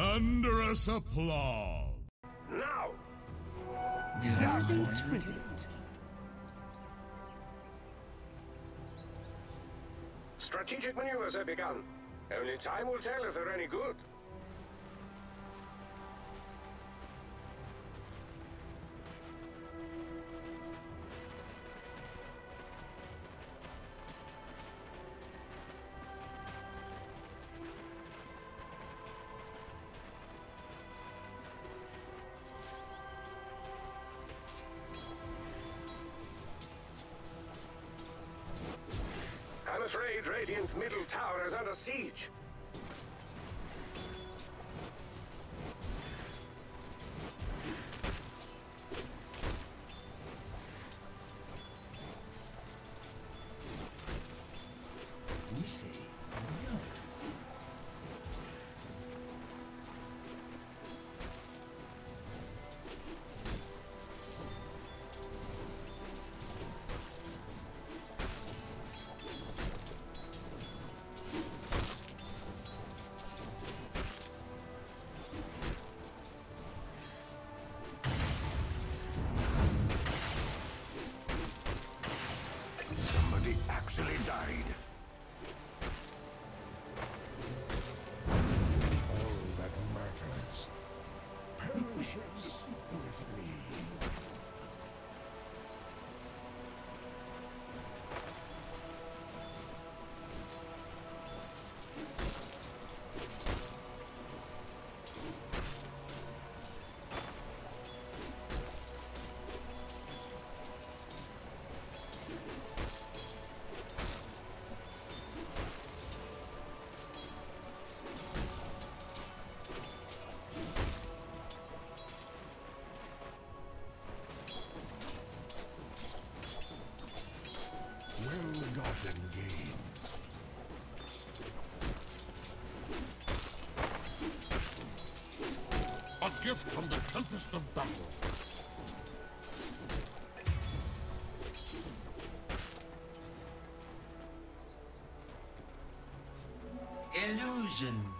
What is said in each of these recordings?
Thunderous applause. Now! Worthy tribute. Strategic maneuvers have begun. Only time will tell if they're any good. Radiant's middle tower is under siege. Gift from the Tempest of Battle. Illusion.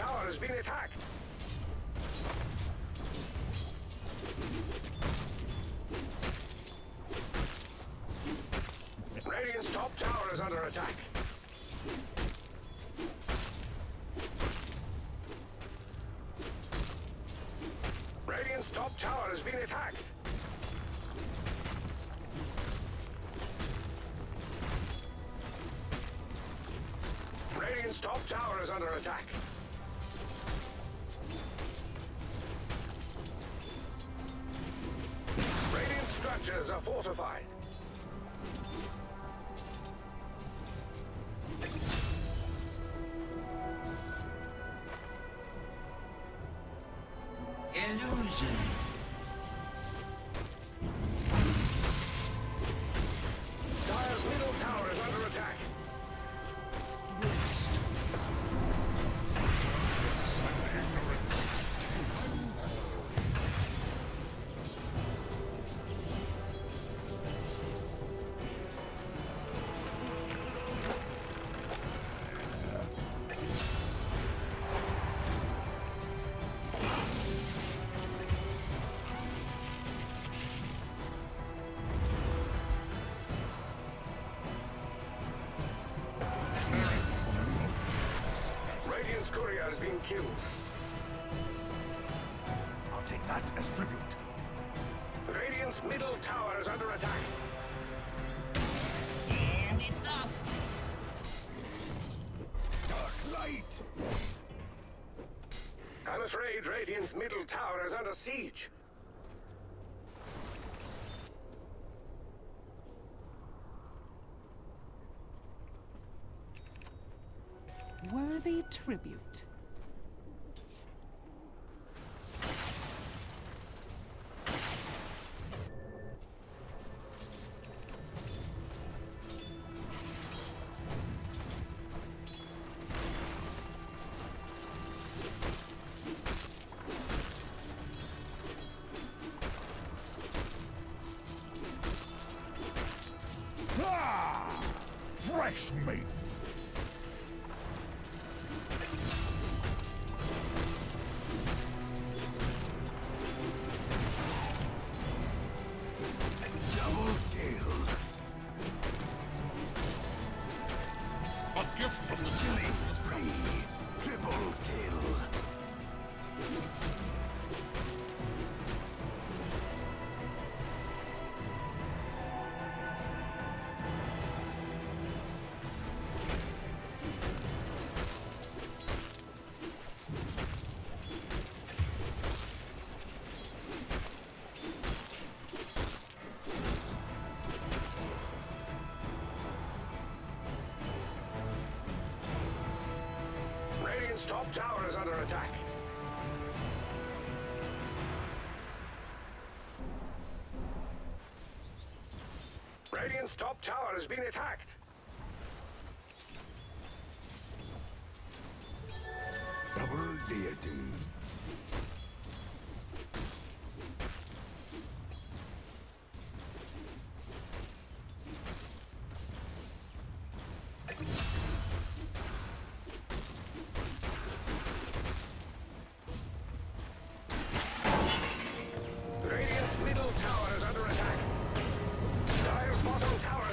Tower has been attacked. Radiant's top tower is under attack. Radiant's top tower has been attacked. Illusion. Killed. I'll take that as tribute. Radiant's middle tower is under attack. And it's off. Dark light! I'm afraid Radiant's middle tower is under siege. Worthy tribute. Fresh tower is under attack. Radiant's top tower has been attacked. Double deity! Tower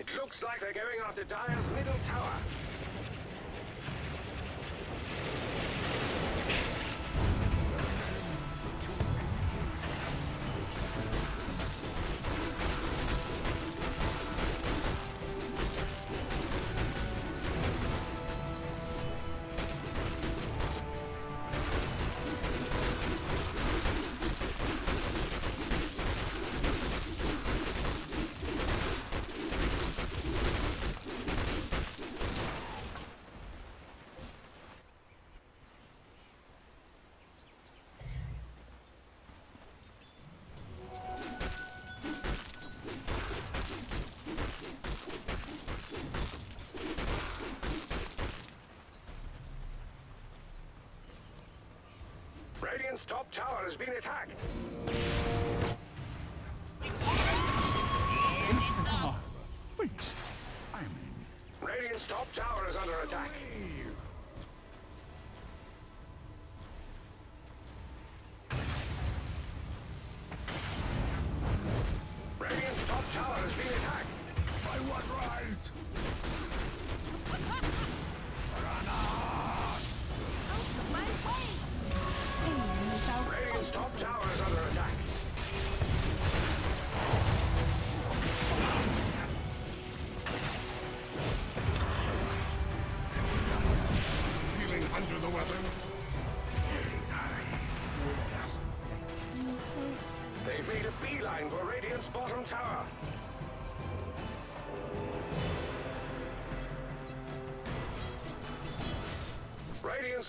It looks like they're going after Dire's middle tower. Top tower has been attacked.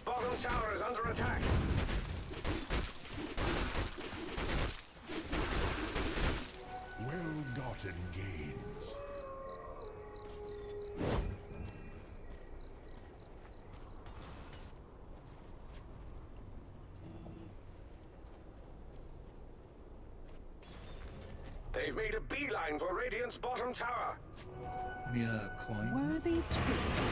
Bottom tower is under attack. Well-gotten gains. They've made a beeline for Radiant's bottom tower. Mere coin. Worthy tweet.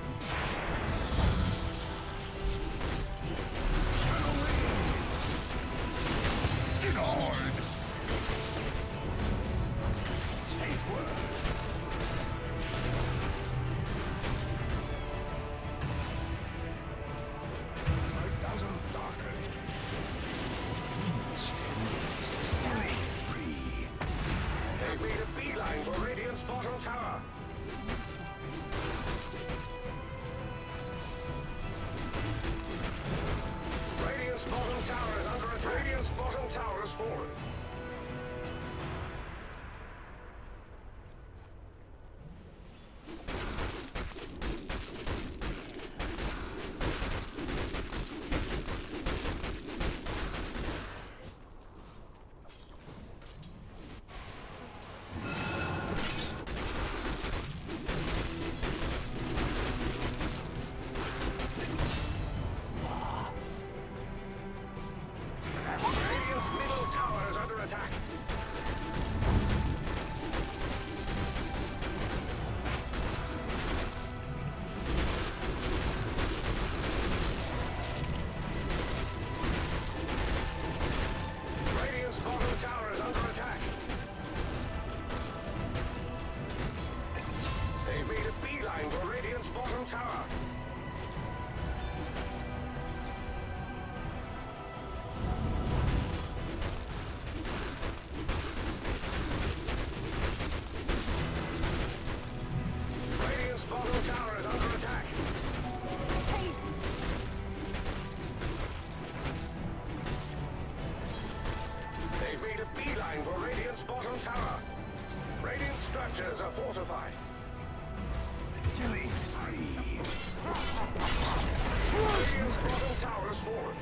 Tower is forward.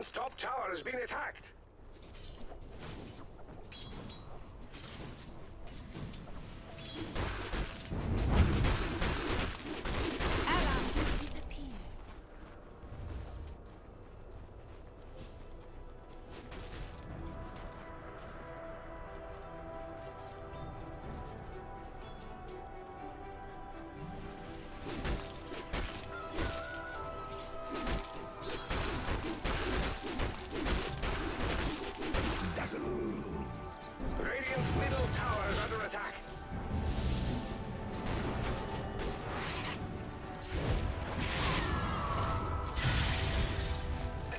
Radiant's top tower has been attacked. middle tower is under attack.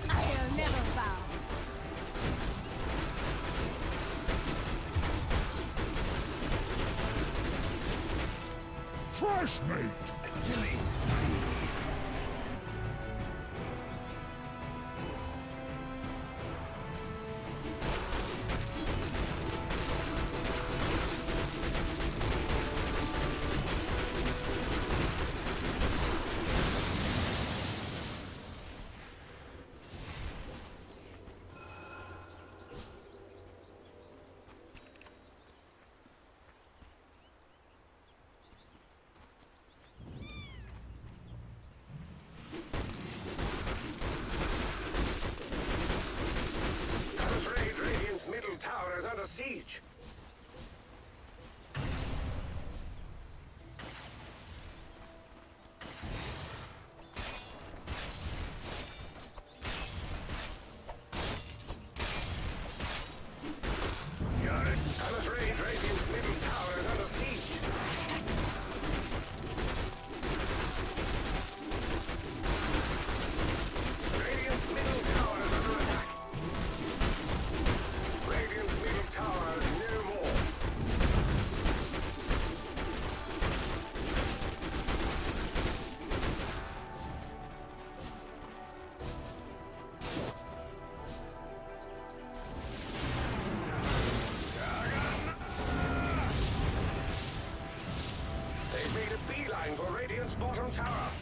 I'll never bow. Fresh meat! Killing spree! tower.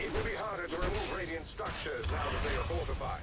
It will be harder to remove Radiant structures now that they are fortified.